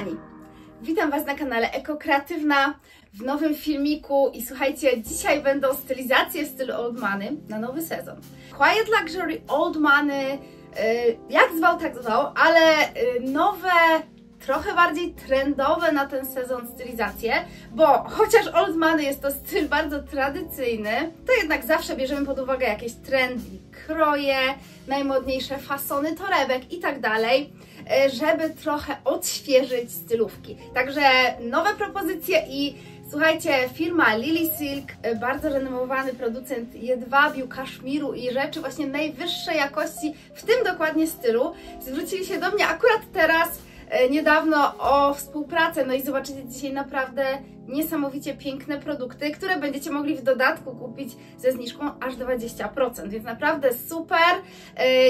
Kochani! Witam Was na kanale Eko Kreatywna w nowym filmiku i słuchajcie, dzisiaj będą stylizacje w stylu Old Money na nowy sezon. Quiet Luxury Old Money, yy, jak zwał, tak zwał, ale yy, nowe, trochę bardziej trendowe na ten sezon stylizacje, bo chociaż Old Money jest to styl bardzo tradycyjny, to jednak zawsze bierzemy pod uwagę jakieś trendy, kroje, najmodniejsze fasony torebek i tak dalej żeby trochę odświeżyć stylówki. Także nowe propozycje i słuchajcie, firma Lily Silk, bardzo renomowany producent jedwabiu, kaszmiru i rzeczy właśnie najwyższej jakości, w tym dokładnie stylu, zwrócili się do mnie akurat teraz niedawno o współpracę. No i zobaczycie dzisiaj naprawdę niesamowicie piękne produkty, które będziecie mogli w dodatku kupić ze zniżką aż 20%, więc naprawdę super.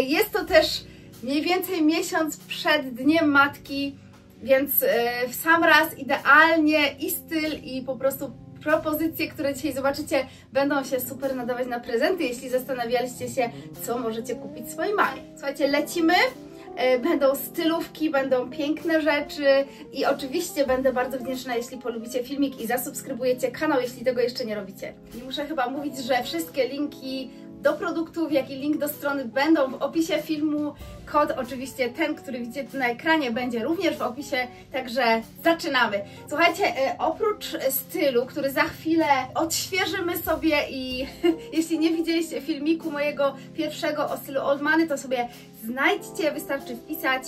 Jest to też mniej więcej miesiąc przed Dniem Matki, więc w sam raz idealnie i styl i po prostu propozycje, które dzisiaj zobaczycie, będą się super nadawać na prezenty, jeśli zastanawialiście się, co możecie kupić swojej mamie. Słuchajcie, lecimy. Będą stylówki, będą piękne rzeczy i oczywiście będę bardzo wdzięczna, jeśli polubicie filmik i zasubskrybujecie kanał, jeśli tego jeszcze nie robicie. I muszę chyba mówić, że wszystkie linki do produktów, jak i link do strony będą w opisie filmu. Kod oczywiście ten, który widzicie na ekranie będzie również w opisie, także zaczynamy. Słuchajcie, oprócz stylu, który za chwilę odświeżymy sobie i jeśli nie widzieliście filmiku mojego pierwszego o stylu Old Money, to sobie znajdźcie, wystarczy wpisać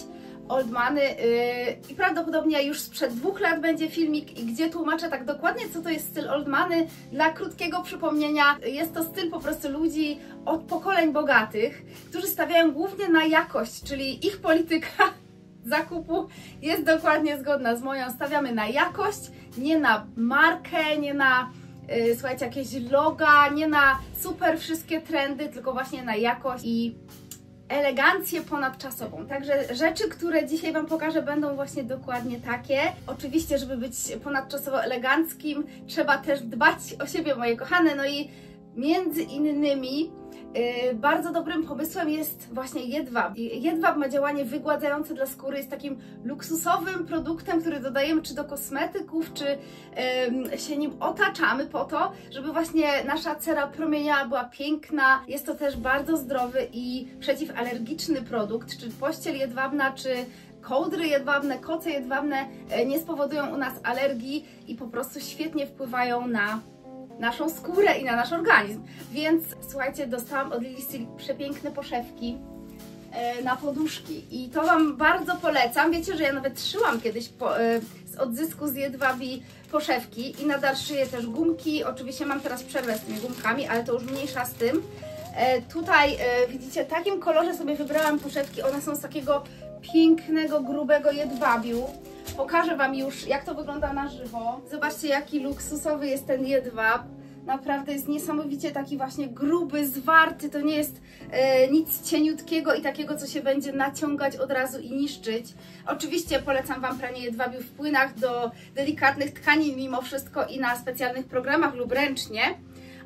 Old Money yy, i prawdopodobnie już sprzed dwóch lat będzie filmik, gdzie tłumaczę tak dokładnie, co to jest styl Old Money. Dla krótkiego przypomnienia, jest to styl po prostu ludzi od pokoleń bogatych, którzy stawiają głównie na jakość, czyli ich polityka zakupu jest dokładnie zgodna z moją. Stawiamy na jakość, nie na markę, nie na yy, słuchajcie, jakieś loga, nie na super wszystkie trendy, tylko właśnie na jakość i elegancję ponadczasową. Także rzeczy, które dzisiaj Wam pokażę, będą właśnie dokładnie takie. Oczywiście, żeby być ponadczasowo eleganckim, trzeba też dbać o siebie, moje kochane. No i między innymi bardzo dobrym pomysłem jest właśnie jedwab. Jedwab ma działanie wygładzające dla skóry, jest takim luksusowym produktem, który dodajemy czy do kosmetyków, czy yy, się nim otaczamy po to, żeby właśnie nasza cera promieniała, była piękna. Jest to też bardzo zdrowy i przeciwalergiczny produkt, czy pościel jedwabna, czy kołdry jedwabne, koce jedwabne nie spowodują u nas alergii i po prostu świetnie wpływają na naszą skórę i na nasz organizm. Więc słuchajcie, dostałam od Lily przepiękne poszewki e, na poduszki i to Wam bardzo polecam. Wiecie, że ja nawet szyłam kiedyś po, e, z odzysku z jedwabi poszewki i nadal szyję też gumki. Oczywiście mam teraz przerwę z tymi gumkami, ale to już mniejsza z tym. E, tutaj widzicie, takim kolorze sobie wybrałam poszewki. One są z takiego pięknego, grubego jedwabiu. Pokażę Wam już, jak to wygląda na żywo. Zobaczcie, jaki luksusowy jest ten jedwab. Naprawdę jest niesamowicie taki właśnie gruby, zwarty. To nie jest e, nic cieniutkiego i takiego, co się będzie naciągać od razu i niszczyć. Oczywiście polecam Wam pranie jedwabiu w płynach do delikatnych tkanin mimo wszystko i na specjalnych programach lub ręcznie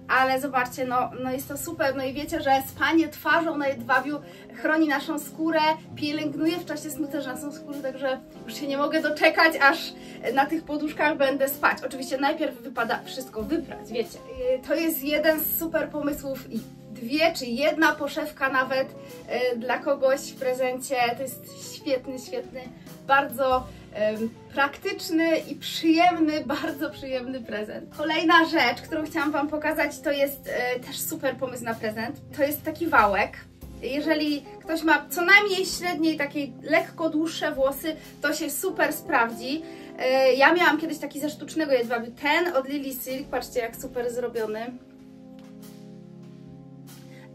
ale zobaczcie, no, no jest to super, no i wiecie, że spanie twarzą na jedwabiu chroni naszą skórę, pielęgnuje w czasie snu też naszą skórę, także już się nie mogę doczekać, aż na tych poduszkach będę spać. Oczywiście najpierw wypada wszystko wyprać, wiecie. To jest jeden z super pomysłów dwie czy jedna poszewka nawet y, dla kogoś w prezencie. To jest świetny, świetny, bardzo praktyczny i przyjemny, bardzo przyjemny prezent. Kolejna rzecz, którą chciałam Wam pokazać, to jest e, też super pomysł na prezent. To jest taki wałek. Jeżeli ktoś ma co najmniej średniej, takiej lekko dłuższe włosy, to się super sprawdzi. E, ja miałam kiedyś taki ze sztucznego jedwabiu. Ten od Lily Silk, patrzcie jak super zrobiony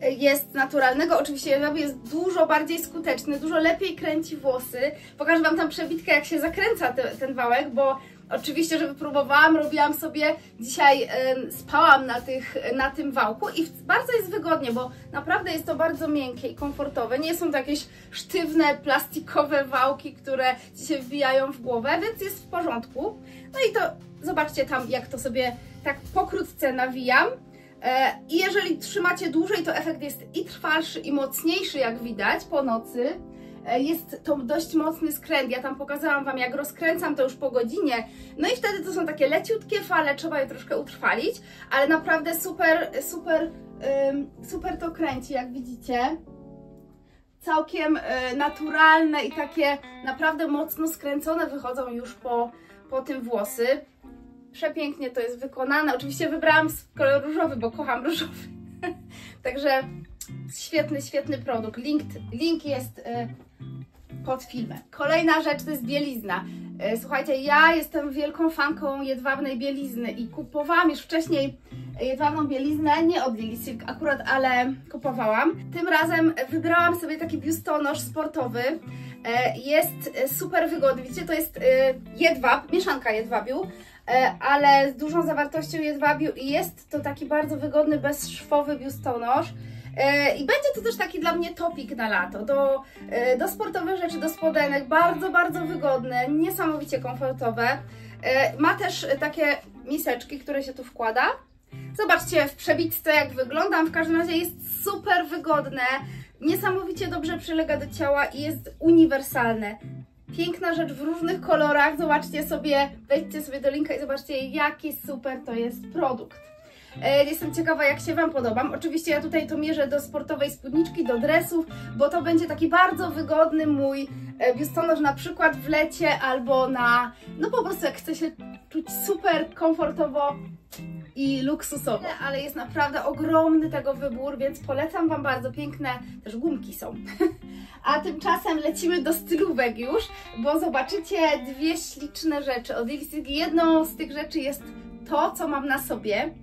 jest naturalnego. Oczywiście jedwab jest dużo bardziej skuteczny, dużo lepiej kręci włosy. Pokażę Wam tam przebitkę, jak się zakręca te, ten wałek, bo oczywiście, że wypróbowałam, robiłam sobie, dzisiaj y, spałam na, tych, na tym wałku i bardzo jest wygodnie, bo naprawdę jest to bardzo miękkie i komfortowe. Nie są to jakieś sztywne, plastikowe wałki, które Ci się wbijają w głowę, więc jest w porządku. No i to zobaczcie tam, jak to sobie tak pokrótce nawijam. E, I jeżeli trzymacie dłużej, to efekt jest i trwalszy, i mocniejszy, jak widać po nocy. e, jest to dość mocny skręt. Ja tam pokazałam Wam, jak rozkręcam to już po godzinie. No i wtedy to są takie leciutkie fale, trzeba je troszkę utrwalić, ale naprawdę super, super, super to kręci, jak widzicie całkiem e, naturalne i takie naprawdę mocno skręcone wychodzą już po, po tym włosy. Przepięknie to jest wykonane. Oczywiście wybrałam kolor różowy, bo kocham różowy. Także świetny, świetny produkt. Link, link jest y, pod filmem. Kolejna rzecz to jest bielizna. Y, słuchajcie, ja jestem wielką fanką jedwabnej bielizny i kupowałam już wcześniej jedwabną bieliznę, nie od Silk akurat, ale kupowałam. Tym razem wybrałam sobie taki biustonosz sportowy. Y, jest super wygodny, widzicie, to jest jedwab, mieszanka jedwabiu, ale z dużą zawartością jedwabiu i jest to taki bardzo wygodny, bezszwowy biustonosz. E, I będzie to też taki dla mnie topik na lato, do, e, do sportowych rzeczy, do spodenek, bardzo, bardzo wygodne, niesamowicie komfortowe. E, ma też takie miseczki, które się tu wkłada. Zobaczcie w przebitce jak wyglądam, w każdym razie jest super wygodne, niesamowicie dobrze przylega do ciała i jest uniwersalne. Piękna rzecz w różnych kolorach, zobaczcie sobie, wejdźcie sobie do linka i zobaczcie jaki super to jest produkt. E, jestem ciekawa, jak się Wam podobam. Oczywiście ja tutaj to mierzę do sportowej spódniczki, do dresów, bo to będzie taki bardzo wygodny mój e, biustonosz na przykład w lecie albo na, no po prostu jak chcę się czuć super komfortowo i luksusowo, ale jest naprawdę ogromny tego wybór, więc polecam Wam bardzo piękne, też gumki są. A tymczasem lecimy do stylówek już, bo zobaczycie dwie śliczne rzeczy od Ilsig. Jedną z tych rzeczy jest to, co mam na sobie.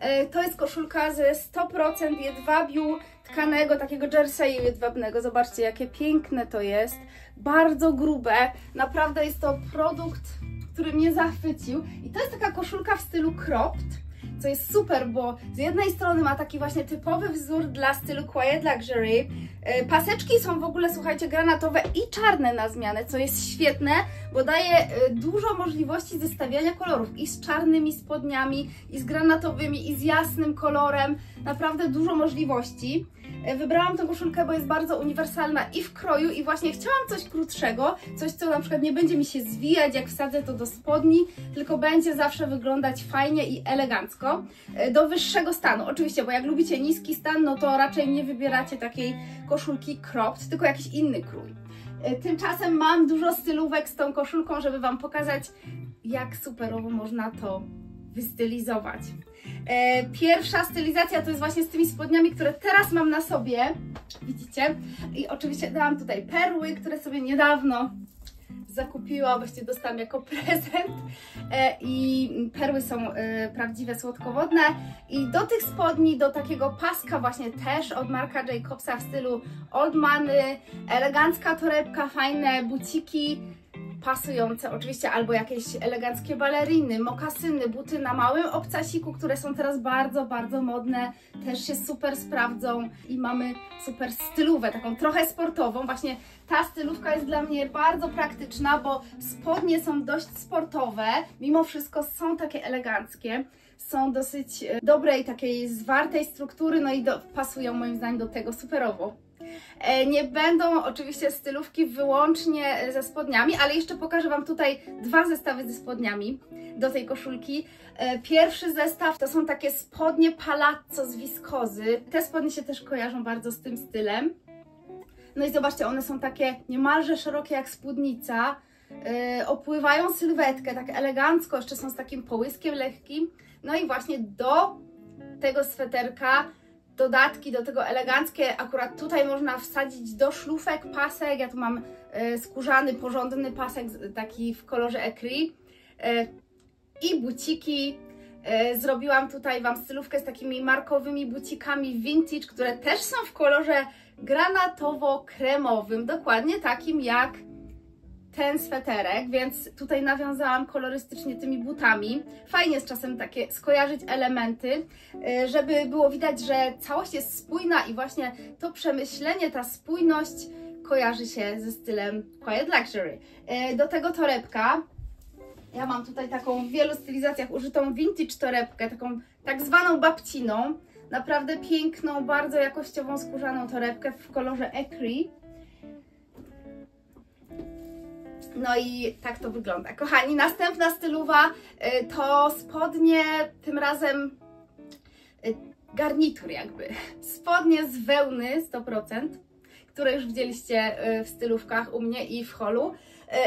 E, to jest koszulka ze 100% jedwabiu tkanego, takiego jerseyu jedwabnego. Zobaczcie, jakie piękne to jest. Bardzo grube. Naprawdę jest to produkt, który mnie zachwycił. I to jest taka koszulka w stylu cropped co jest super, bo z jednej strony ma taki właśnie typowy wzór dla stylu Quiet Luxury. E, paseczki są w ogóle, słuchajcie, granatowe i czarne na zmianę, co jest świetne, bo daje e, dużo możliwości zestawiania kolorów i z czarnymi spodniami, i z granatowymi, i z jasnym kolorem. Naprawdę dużo możliwości. E, wybrałam tę koszulkę, bo jest bardzo uniwersalna i w kroju i właśnie chciałam coś krótszego, coś co na przykład nie będzie mi się zwijać jak wsadzę to do spodni, tylko będzie zawsze wyglądać fajnie i elegancko. E, do wyższego stanu, oczywiście, bo jak lubicie niski stan, no to raczej nie wybieracie takiej koszulki cropped, tylko jakiś inny krój. E, tymczasem mam dużo stylówek z tą koszulką, żeby Wam pokazać, jak superowo można to wystylizować. E, pierwsza stylizacja to jest właśnie z tymi spodniami, które teraz mam na sobie. Widzicie? I oczywiście dałam tutaj perły, które sobie niedawno zakupiłam, właściwie dostałam jako prezent e, i perły są e, prawdziwe, słodkowodne i do tych spodni, do takiego paska właśnie też od Marka Jacobsa w stylu Old Money, elegancka torebka, fajne buciki, pasujące oczywiście albo jakieś eleganckie baleriny, mokasyny, buty na małym obcasiku, które są teraz bardzo, bardzo modne, też się super sprawdzą i mamy super stylówę, taką trochę sportową. Właśnie ta stylówka jest dla mnie bardzo praktyczna, bo spodnie są dość sportowe, mimo wszystko są takie eleganckie są dosyć e, dobrej, takiej zwartej struktury, no i do, pasują moim zdaniem do tego superowo. E, nie będą oczywiście stylówki wyłącznie ze spodniami, ale jeszcze pokażę Wam tutaj dwa zestawy ze spodniami do tej koszulki. E, pierwszy zestaw to są takie spodnie palazzo z wiskozy. Te spodnie się też kojarzą bardzo z tym stylem. No i zobaczcie, one są takie niemalże szerokie jak spódnica, yy, opływają sylwetkę tak elegancko, jeszcze są z takim połyskiem lekkim. No i właśnie do tego sweterka dodatki do tego eleganckie. Akurat tutaj można wsadzić do szlufek pasek. Ja tu mam e, skórzany, porządny pasek, taki w kolorze ecri. E, I buciki. E, zrobiłam tutaj Wam stylówkę z takimi markowymi bucikami vintage, które też są w kolorze granatowo-kremowym, dokładnie takim jak ten sweterek, więc tutaj nawiązałam kolorystycznie tymi butami. Fajnie jest czasem takie skojarzyć elementy, y, żeby było widać, że całość jest spójna i właśnie to przemyślenie, ta spójność kojarzy się ze stylem Quiet Luxury. Y, do tego torebka. Ja mam tutaj taką w wielu stylizacjach użytą vintage torebkę, taką tak zwaną babciną. Naprawdę piękną, bardzo jakościową skórzaną torebkę w kolorze ecri No i tak to wygląda. Kochani, następna stylowa y, to spodnie, tym razem y, garnitur jakby. Spodnie z wełny 100%, które już widzieliście y, w stylówkach u mnie i w holu.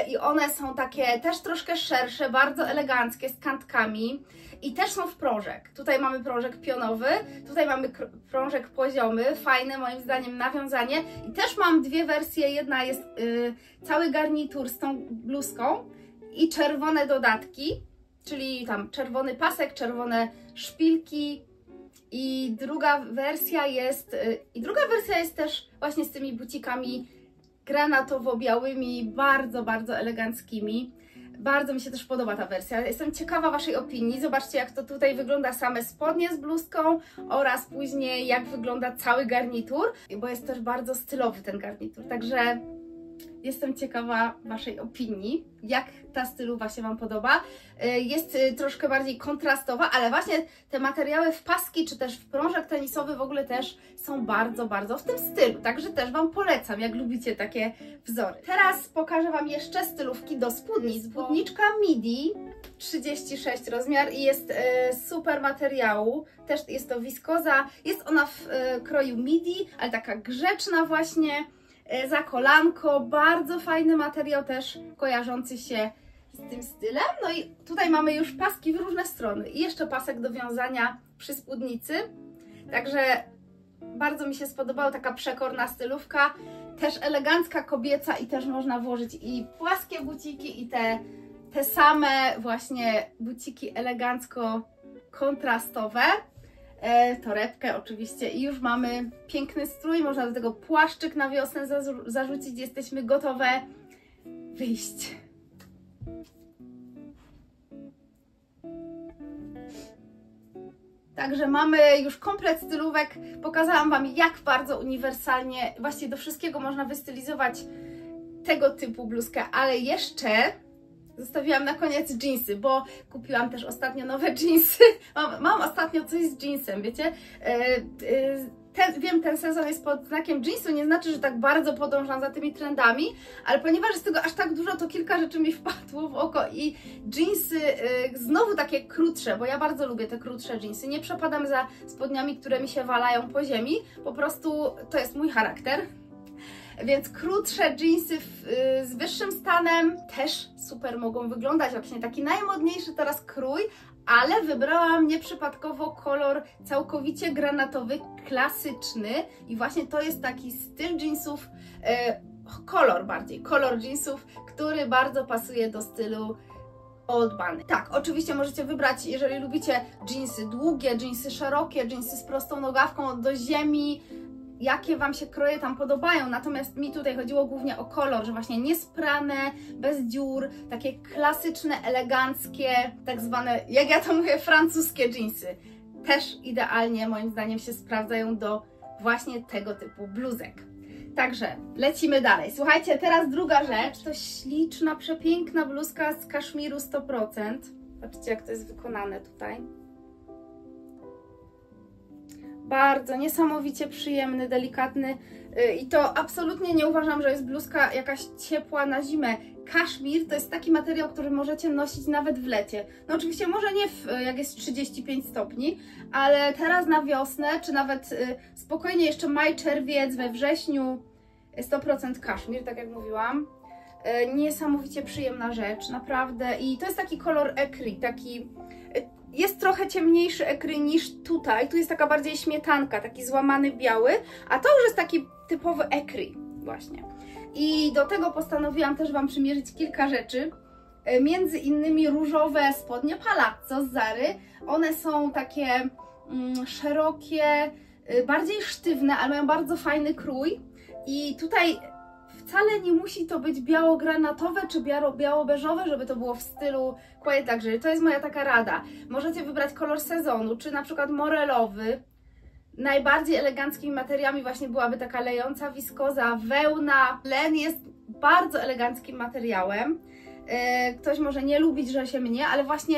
I one są takie też troszkę szersze, bardzo eleganckie, z kantkami. I też są w prążek. Tutaj mamy prążek pionowy, tutaj mamy prążek poziomy, fajne moim zdaniem nawiązanie. I też mam dwie wersje, jedna jest yy, cały garnitur z tą bluzką i czerwone dodatki, czyli tam czerwony pasek, czerwone szpilki. I druga wersja jest, yy, i druga wersja jest też właśnie z tymi bucikami granatowo-białymi, bardzo, bardzo eleganckimi. Bardzo mi się też podoba ta wersja. Jestem ciekawa Waszej opinii. Zobaczcie, jak to tutaj wygląda same spodnie z bluzką oraz później jak wygląda cały garnitur, bo jest też bardzo stylowy ten garnitur. Także Jestem ciekawa Waszej opinii, jak ta stylowa się Wam podoba. Y, jest y, troszkę bardziej kontrastowa, ale właśnie te materiały w paski czy też w prążek tenisowy w ogóle też są bardzo, bardzo w tym stylu. Także też Wam polecam, jak lubicie takie wzory. Teraz pokażę Wam jeszcze stylówki do spódni. Spódniczka midi 36 rozmiar i jest y, super materiału. Też jest to wiskoza. Jest ona w kroju midi, ale taka grzeczna właśnie E, za kolanko, bardzo fajny materiał też kojarzący się z tym stylem. No i tutaj mamy już paski w różne strony i jeszcze pasek do wiązania przy spódnicy. Także bardzo mi się spodobała taka przekorna stylówka, też elegancka kobieca i też można włożyć i płaskie buciki i te, te same właśnie buciki elegancko kontrastowe e, torebkę oczywiście i już mamy piękny strój, można do tego płaszczyk na wiosnę zarzucić, jesteśmy gotowe wyjść. Także mamy już komplet stylówek. Pokazałam Wam, jak bardzo uniwersalnie właśnie do wszystkiego można wystylizować tego typu bluzkę, ale jeszcze Zostawiłam na koniec jeansy, bo kupiłam też ostatnio nowe jeansy. Mam, mam ostatnio coś z jeansem, wiecie? E, e, ten, wiem, ten sezon jest pod znakiem jeansu, nie znaczy, że tak bardzo podążam za tymi trendami, ale ponieważ jest tego aż tak dużo, to kilka rzeczy mi wpadło w oko i jeansy y, znowu takie krótsze, bo ja bardzo lubię te krótsze jeansy. Nie przepadam za spodniami, które mi się walają po ziemi, po prostu to jest mój charakter. Więc krótsze jeansy w, y, z wyższym stanem też super mogą wyglądać. Właśnie taki najmodniejszy teraz krój, ale wybrałam nieprzypadkowo kolor całkowicie granatowy, klasyczny i właśnie to jest taki styl jeansów, y, kolor bardziej, kolor jeansów, który bardzo pasuje do stylu Old Bunny. Tak, oczywiście możecie wybrać, jeżeli lubicie jeansy długie, jeansy szerokie, jeansy z prostą nogawką do ziemi, jakie Wam się kroje tam podobają, natomiast mi tutaj chodziło głównie o kolor, że właśnie niesprane, bez dziur, takie klasyczne, eleganckie, tak zwane, jak ja to mówię, francuskie jeansy. Też idealnie moim zdaniem się sprawdzają do właśnie tego typu bluzek. Także lecimy dalej. Słuchajcie, teraz druga rzecz. To śliczna, przepiękna bluzka z kaszmiru 100%. Zobaczcie, jak to jest wykonane tutaj bardzo niesamowicie przyjemny, delikatny y, i to absolutnie nie uważam, że jest bluzka jakaś ciepła na zimę. Kaszmir to jest taki materiał, który możecie nosić nawet w lecie. No oczywiście może nie w, jak jest 35 stopni, ale teraz na wiosnę, czy nawet y, spokojnie jeszcze maj, czerwiec, we wrześniu 100% kaszmir, tak jak mówiłam. Y, niesamowicie przyjemna rzecz, naprawdę. I to jest taki kolor ecri, taki jest trochę ciemniejszy ekry niż tutaj. Tu jest taka bardziej śmietanka, taki złamany biały, a to już jest taki typowy ekry właśnie. I do tego postanowiłam też Wam przymierzyć kilka rzeczy. E, między innymi różowe spodnie Palazzo z Zary. One są takie mm, szerokie, y, bardziej sztywne, ale mają bardzo fajny krój. I tutaj wcale nie musi to być biało-granatowe czy biało-beżowe, żeby to było w stylu Quiet Luxury. To jest moja taka rada. Możecie wybrać kolor sezonu, czy na przykład morelowy. Najbardziej eleganckimi materiałami właśnie byłaby taka lejąca wiskoza, wełna. Len jest bardzo eleganckim materiałem. E, ktoś może nie lubić, że się mnie, ale właśnie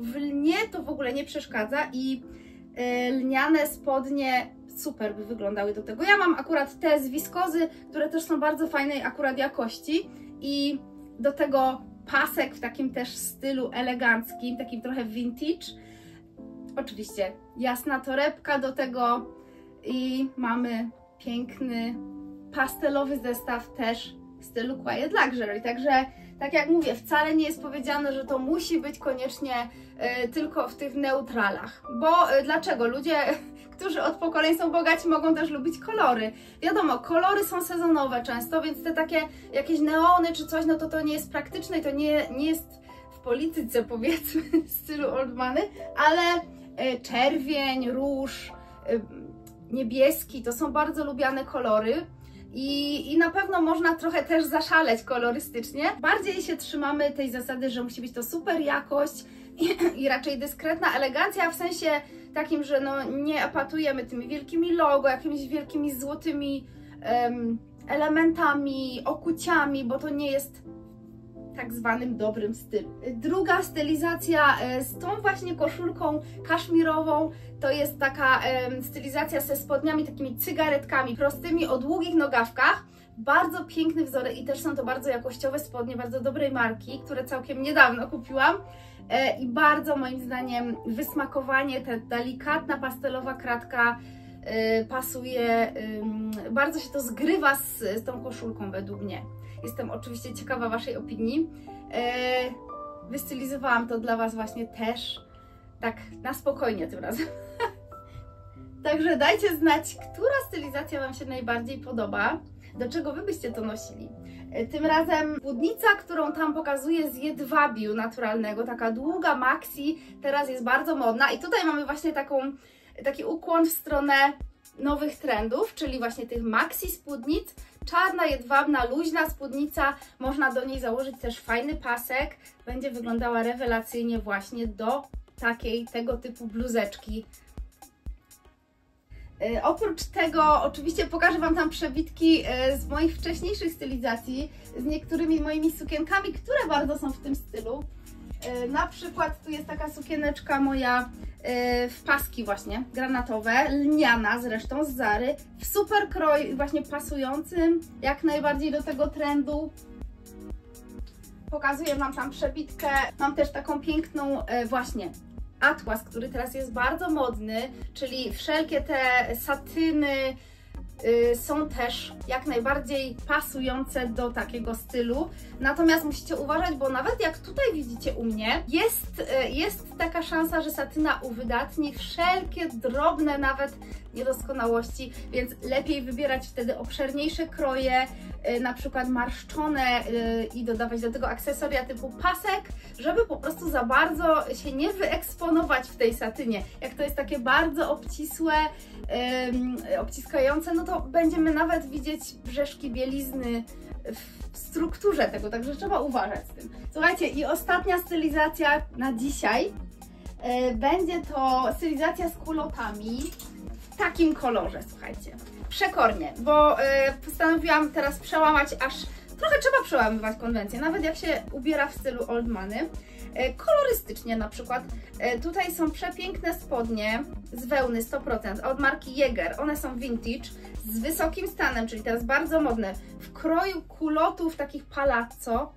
w lnie to w ogóle nie przeszkadza i e, lniane spodnie super by wyglądały do tego. Ja mam akurat te z wiskozy, które też są bardzo fajnej akurat jakości i do tego pasek w takim też stylu eleganckim, takim trochę vintage. Oczywiście jasna torebka do tego i mamy piękny pastelowy zestaw też w stylu Quiet Luxury. Także tak jak mówię, wcale nie jest powiedziane, że to musi być koniecznie y, tylko w tych neutralach. Bo y, dlaczego? Ludzie, którzy od pokoleń są bogaci, mogą też lubić kolory. Wiadomo, kolory są sezonowe często, więc te takie jakieś neony czy coś, no to to nie jest praktyczne i to nie, nie jest w polityce powiedzmy w stylu old money, ale y, czerwień, róż, niebieski to są bardzo lubiane kolory. I, I na pewno można trochę też zaszaleć kolorystycznie. Bardziej się trzymamy tej zasady, że musi być to super jakość i, i raczej dyskretna elegancja, w sensie takim, że no nie apatujemy tymi wielkimi logo, jakimiś wielkimi złotymi um, elementami, okuciami, bo to nie jest tak zwanym dobrym stylu. Druga stylizacja e, z tą właśnie koszulką kaszmirową to jest taka stylizacja ze spodniami takimi cygaretkami prostymi o długich nogawkach. Bardzo piękny wzór i też są to bardzo jakościowe spodnie, bardzo dobrej marki, które całkiem niedawno kupiłam. E, I bardzo moim zdaniem wysmakowanie, ta delikatna pastelowa kratka e, pasuje, bardzo się to zgrywa z, z tą koszulką według mnie. Jestem oczywiście ciekawa Waszej opinii. E, wystylizowałam to dla Was właśnie też tak na spokojnie tym razem. Także dajcie znać, która stylizacja Wam się najbardziej podoba, do czego Wy byście to nosili. E, tym razem spódnica, którą tam pokazuję z jedwabiu naturalnego, taka długa maxi, teraz jest bardzo modna i tutaj mamy właśnie taką, taki ukłon w stronę nowych trendów, czyli właśnie tych maxi spódnic, czarna, jedwabna, luźna spódnica, można do niej założyć też fajny pasek, będzie wyglądała rewelacyjnie właśnie do takiej, tego typu bluzeczki. Yy, oprócz tego oczywiście pokażę Wam tam przebitki yy, z moich wcześniejszych stylizacji, z niektórymi moimi sukienkami, które bardzo są w tym stylu. Yy, na przykład tu jest taka sukieneczka moja Y, w paski właśnie, granatowe, lniana zresztą z Zary, w super kroj właśnie pasującym jak najbardziej do tego trendu. Pokazuję Wam tam przebitkę, mam też taką piękną y, właśnie atłas, który teraz jest bardzo modny, czyli wszelkie te satyny, Y, są też jak najbardziej pasujące do takiego stylu. Natomiast musicie uważać, bo nawet jak tutaj widzicie u mnie, jest, y, jest taka szansa, że satyna uwydatni wszelkie drobne nawet niedoskonałości, więc lepiej wybierać wtedy obszerniejsze kroje, na przykład marszczone i dodawać do tego akcesoria typu pasek, żeby po prostu za bardzo się nie wyeksponować w tej satynie. Jak to jest takie bardzo obcisłe, obciskające, no to będziemy nawet widzieć brzeszki bielizny w strukturze tego, także trzeba uważać z tym. Słuchajcie, i ostatnia stylizacja na dzisiaj będzie to stylizacja z kulotami w takim kolorze, słuchajcie. Przekornie, bo e, postanowiłam teraz przełamać aż trochę trzeba przełamywać konwencję, nawet jak się ubiera w stylu old money. E, kolorystycznie na przykład. E, tutaj są przepiękne spodnie z wełny 100% od marki Jäger. One są vintage z wysokim stanem, czyli teraz bardzo modne. W kroju kulotów takich palazzo.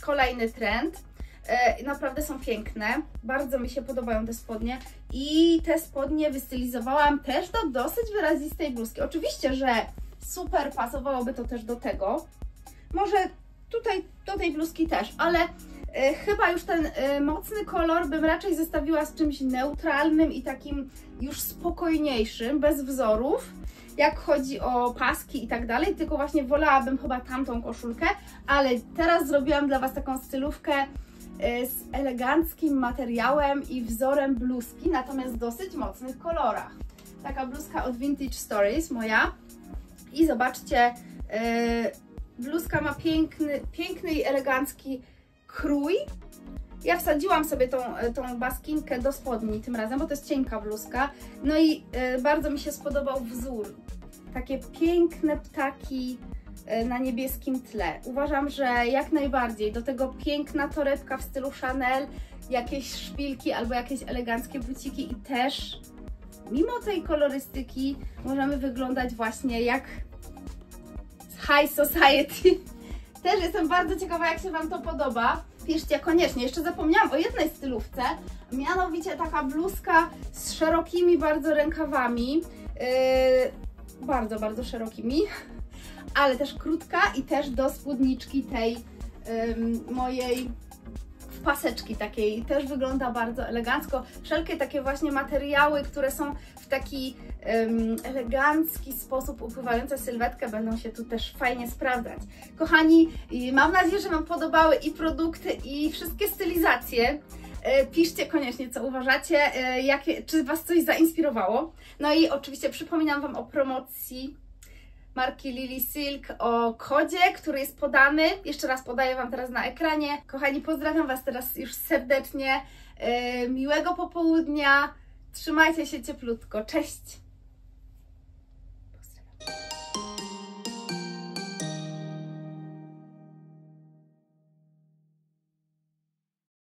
Kolejny trend. E, naprawdę są piękne. Bardzo mi się podobają te spodnie. I te spodnie wystylizowałam też do dosyć wyrazistej bluzki. Oczywiście, że super pasowałoby to też do tego. Może tutaj do tej bluzki też, ale E, chyba już ten e, mocny kolor bym raczej zestawiła z czymś neutralnym i takim już spokojniejszym, bez wzorów, jak chodzi o paski i tak dalej, tylko właśnie wolałabym chyba tamtą koszulkę, ale teraz zrobiłam dla Was taką stylówkę z eleganckim materiałem i wzorem bluzki, natomiast w dosyć mocnych kolorach. Taka bluzka od Vintage Stories, moja. I zobaczcie, bluzka ma piękny, piękny i elegancki krój. Ja wsadziłam sobie tą, tą baskinkę do spodni tym razem, bo to jest cienka bluzka. No i y, bardzo mi się spodobał wzór. Takie piękne ptaki y, na niebieskim tle. Uważam, że jak najbardziej do tego piękna torebka w stylu Chanel, jakieś szpilki albo jakieś eleganckie buciki i też mimo tej kolorystyki możemy wyglądać właśnie jak high society Też jestem bardzo ciekawa, jak się Wam to podoba. Piszcie koniecznie. Jeszcze zapomniałam o jednej stylówce, mianowicie taka bluzka z szerokimi bardzo rękawami. Yy, bardzo, bardzo szerokimi, ale też krótka i też do spódniczki tej yy, mojej paseczki takiej. Też wygląda bardzo elegancko. Wszelkie takie właśnie materiały, które są w taki um, elegancki sposób upływające sylwetkę będą się tu też fajnie sprawdzać. Kochani, mam nadzieję, że Wam podobały i produkty i wszystkie stylizacje. E, piszcie koniecznie, co uważacie, e, jakie, czy Was coś zainspirowało. No i oczywiście przypominam Wam o promocji marki Lily Silk o kodzie, który jest podany. Jeszcze raz podaję Wam teraz na ekranie. Kochani, pozdrawiam Was teraz już serdecznie. Yy, miłego popołudnia. Trzymajcie się cieplutko. Cześć! Pozdrawiam.